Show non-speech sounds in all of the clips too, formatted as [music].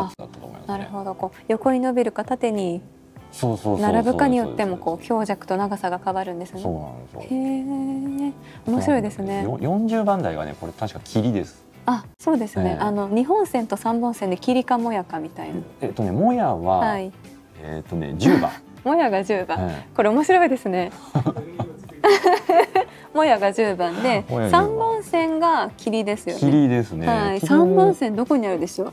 やつだったと思いますね。なるほど。こう横に伸びるか縦に並ぶかによってもこう強弱と長さが変わるんですね。そうなんですよ。へえ面白いですね。よ。40番台がねこれ確か霧です。あそうですね、ええ。あの二本線と三本線で霧かもやかみたいな。えっとねもやは、はい。えっとね10番。[laughs] もやが10番、えこれ面白いですね。[laughs] もやが10番で [laughs] もや10番。三本線が霧ですよえね。霧ですね。はい、霧三本線どこにあるでしょう？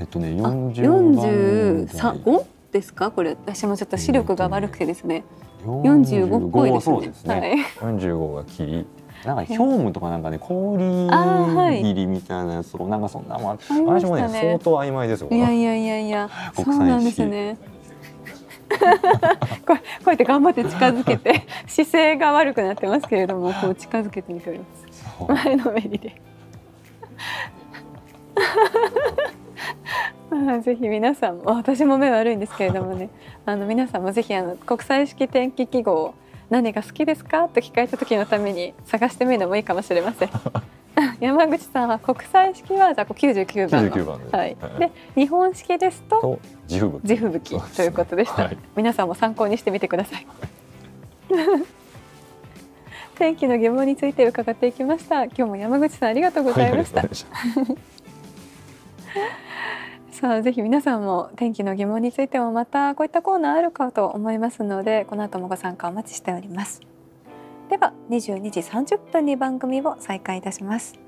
えっとねあ40番43五ですか？これ私もちょっと視力が悪くてですね。45っぽいですね。すね。はい。45が霧。なんかヒョウムとかなんかね氷霧みたいなやつとかなんかそんなもん。あありま私したね。もね相当曖昧ですよ。いやいやいやいや。[laughs] そうなんですね。[laughs] これこうやって頑張って近づけて [laughs] 姿勢が悪くなってますけれどもこう近づけてみております。前のめりでまあぜひ皆さんも私も目悪いんですけれどもね。[laughs] あの皆さんもぜひあの国際式天気記号何が好きですか？と聞かれた時のために探してみるのもいいかもしれません。[laughs] 山口さんは国際式はじゃあこう99番の。99番です。はい、で日本式ですとと地吹雪。地吹雪ということでした、はい。皆さんも参考にしてみてください。[laughs] 天気の疑問について伺っていきました。今日も山口さんありがとうございました、はいさあぜひ皆さんも天気の疑問についてもまたこういったコーナーあるかと思いますのでこの後もご参加お待ちしております。では22時30分に番組を再開いたします。